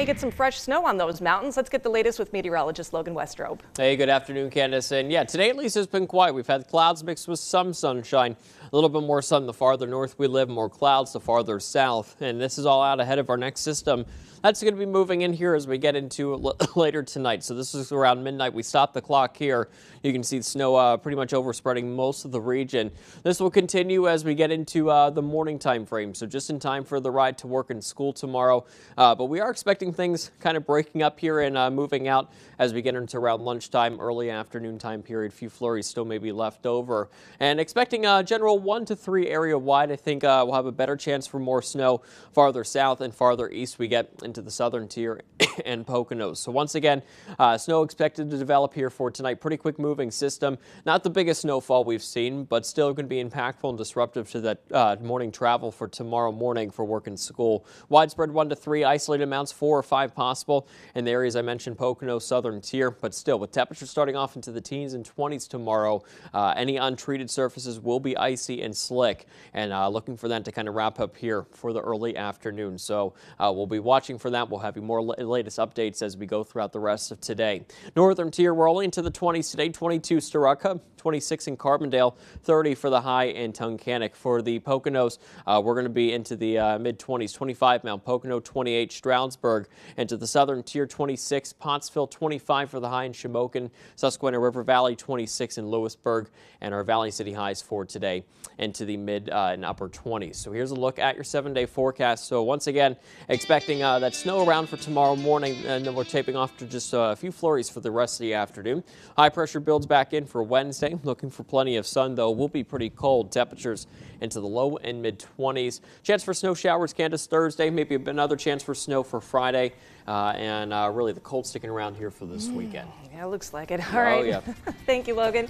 may get some fresh snow on those mountains. Let's get the latest with meteorologist Logan Westrobe. Hey, good afternoon, Candace. And yeah, today at least has been quiet. We've had clouds mixed with some sunshine. A little bit more sun the farther north we live, more clouds the farther south. And this is all out ahead of our next system. That's going to be moving in here as we get into later tonight. So this is around midnight. We stop the clock here. You can see the snow uh, pretty much overspreading most of the region. This will continue as we get into uh, the morning time frame. So just in time for the ride to work and school tomorrow. Uh, but we are expecting things kind of breaking up here and uh, moving out as we get into around lunchtime, early afternoon time period. A few flurries still may be left over. And expecting a general one to three area wide. I think uh, we'll have a better chance for more snow farther south and farther east we get into the southern tier and Poconos. So once again, uh, snow expected to develop here for tonight. Pretty quick moving system. Not the biggest snowfall we've seen, but still going to be impactful and disruptive to that uh, morning travel for tomorrow morning for work and school. Widespread one to three, isolated amounts four or five possible in the areas I mentioned, Pocono, southern tier, but still with temperatures starting off into the teens and 20s tomorrow. Uh, any untreated surfaces will be icy and slick and uh, looking for that to kind of wrap up here for the early afternoon. So uh, we'll be watching for that. We'll have you more latest updates as we go throughout the rest of today. Northern tier, we're only into the 20s today, 22 Starrucca, 26 in Carbondale, 30 for the high in Tunkhannock. For the Poconos, uh, we're going to be into the uh, mid-20s, 25 Mount Pocono, 28 Stroudsburg, into the southern tier, 26 Pottsville, 25 for the high in Shamokin, Susquehanna River Valley, 26 in Lewisburg, and our Valley City highs for today into the mid uh, and upper 20s. So here's a look at your seven-day forecast. So once again, expecting uh, that snow around for tomorrow morning, and then we're taping off to just a few flurries for the rest of the afternoon. High pressure builds back in for Wednesday. Looking for plenty of sun, though. Will be pretty cold. Temperatures into the low and mid 20s. Chance for snow showers, Candace, Thursday. Maybe another chance for snow for Friday. Uh, and uh, really the cold sticking around here for this weekend. Yeah, looks like it. All right. Oh, yeah. Thank you, Logan.